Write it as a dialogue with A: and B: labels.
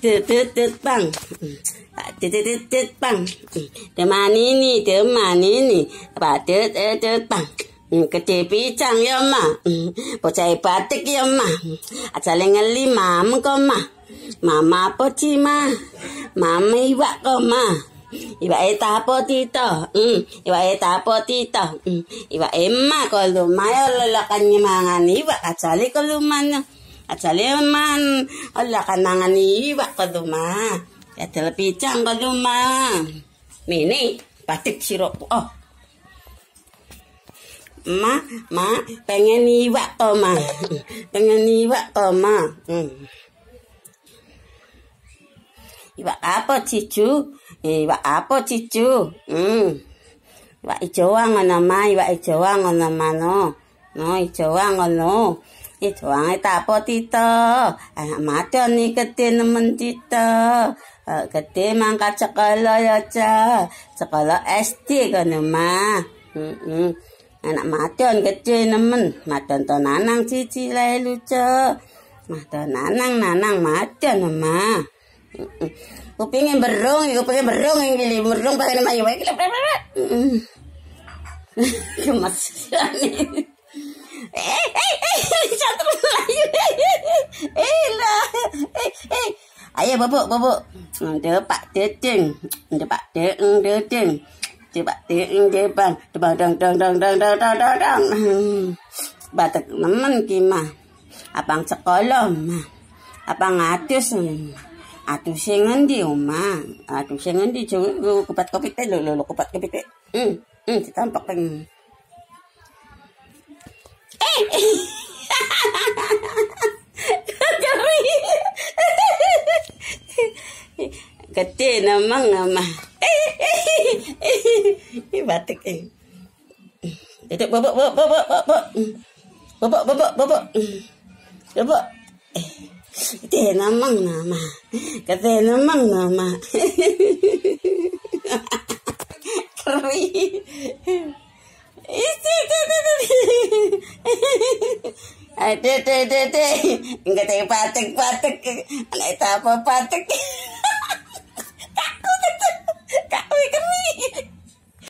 A: tut bang. Tut tut bang. Temanini, temanini. Pak tut tut tut bang. Gede pisang ya ma, bocah batik ya ma, aja ngeli mam kok ma, mama apa sih ma, mama iwak kok ma, iwak eta apa tito, iwak eta apa tito, iwak emak kok lu mayo lelakan mangan iwak aja le kok lu atsalirman alla kanangani wa kaduma katal ya pichang kaduma mini patik sirop. Oh. Ma ma pengen iwak to ma. Pengen iwak to ma. Hmm. iwak apa cicu? Iwak apa cicu? Hmm. iwak ijowa ngono ma. Iwak ijowa ngono ma no. No ijowa ngono Ijoang itu apa, Tito? Anak mati nih gede nemen Tito. Gede mangkat sekolah ya, Ca. Sekolah SD kan, ma. Hmm, hmm. anak madon gede nemen madon to nanang cici lae lucu madon nanang nanang madon mama kupingin berung kupingin berung ini berung pakai nama iwa eh eh eh satu lagi eh lah eh eh ayo bobok. Bobok depak dedeng. Depak dedeng dedeng. Coba ting depan. Depan dang dang dang dang dang dang dang dang. Batak nemen kima abang sekolah mah. Abang atus atus sing ngendi oma atus sing ngendi coba kupat kopi teh lo lo kupat kopi teh hmm hmm ditampak peng. Eh Kati na mga eh Batik eh. Dito, baba, baba, baba, baba. bobo bobo bobo Baba. Kati na mga nama. Kati na mga nama. Kari. Ate, ate, ate, patek patek?